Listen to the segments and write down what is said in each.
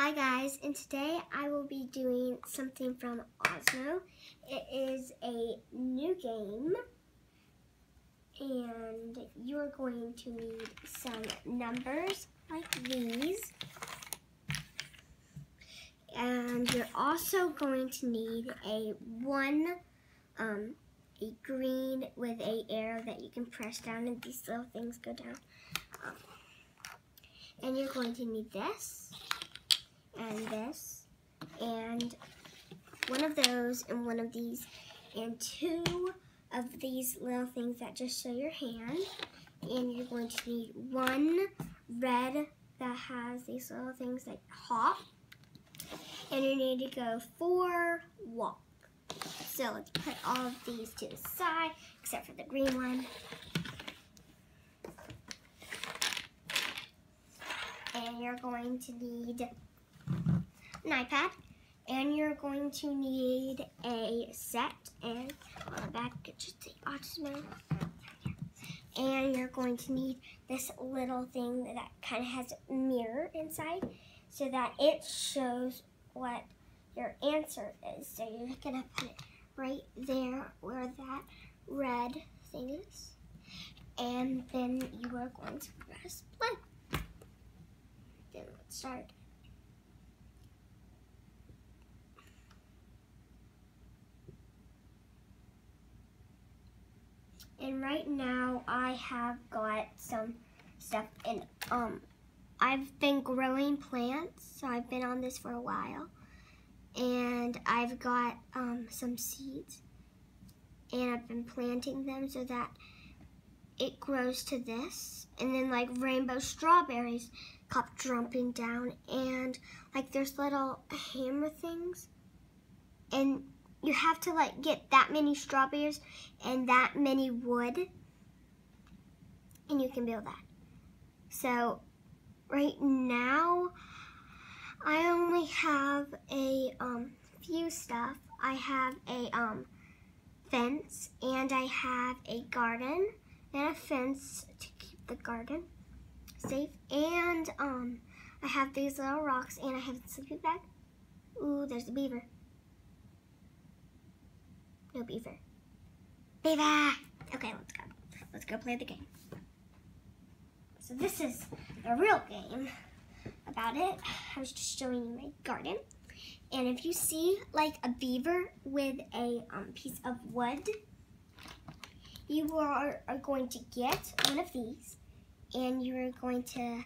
Hi guys, and today I will be doing something from Osmo. It is a new game, and you're going to need some numbers like these. And you're also going to need a one, um, a green with a arrow that you can press down and these little things go down. Um, and you're going to need this and this and one of those and one of these and two of these little things that just show your hand and you're going to need one red that has these little things like hop and you need to go four walk. So let's put all of these to the side except for the green one. And you're going to need an iPad, and you're going to need a set, and uh, on the back it should say. And you're going to need this little thing that kind of has a mirror inside, so that it shows what your answer is. So you're gonna put it right there where that red thing is, and then you are going to press play. Then let's start. And right now I have got some stuff and um I've been growing plants, so I've been on this for a while. And I've got um, some seeds and I've been planting them so that it grows to this. And then like rainbow strawberries kept dropping down and like there's little hammer things and you have to like get that many strawberries and that many wood and you can build that. So right now I only have a um, few stuff. I have a um, fence and I have a garden and a fence to keep the garden safe and um, I have these little rocks and I have a sleeping bag. Ooh, there's a beaver. No beaver. Beaver! Okay, let's go. Let's go play the game. So this is a real game about it. I was just showing you my garden. And if you see like a beaver with a um, piece of wood, you are, are going to get one of these and you are going to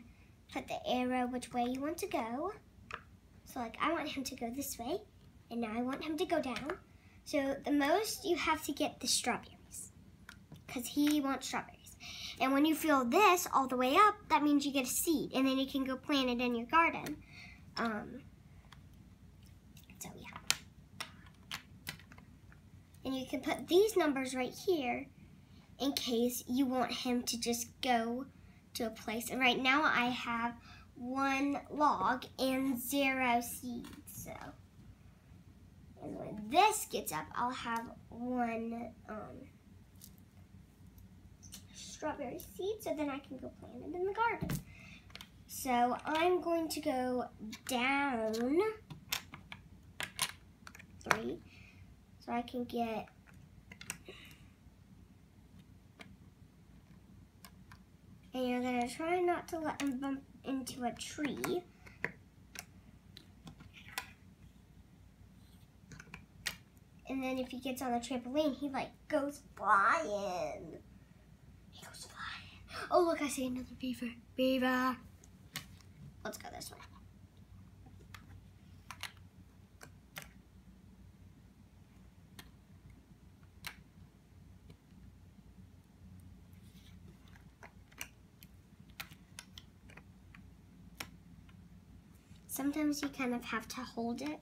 put the arrow which way you want to go. So like I want him to go this way and now I want him to go down. So the most you have to get the strawberries because he wants strawberries. And when you fill this all the way up, that means you get a seed and then you can go plant it in your garden. Um, so yeah. And you can put these numbers right here in case you want him to just go to a place. And right now I have one log and zero seeds. So this gets up, I'll have one um, strawberry seed, so then I can go plant it in the garden. So I'm going to go down three, so I can get and you're going to try not to let them bump into a tree. And then if he gets on the trampoline, he like goes flying. He goes flying. Oh, look, I see another beaver. Beaver. Let's go this way. Sometimes you kind of have to hold it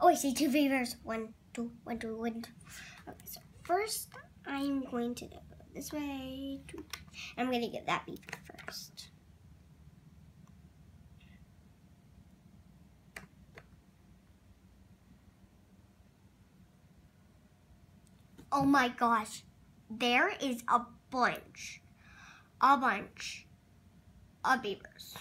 Oh, I see two beavers. One, two, one, two, one, two. Okay, so first I'm going to go this way. I'm going to get that beaver first. Oh my gosh. There is a bunch, a bunch of beavers.